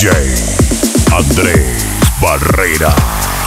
DJ Andrés Barrera.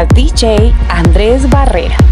DJ Andrés Barrera.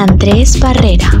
Andrés Barrera.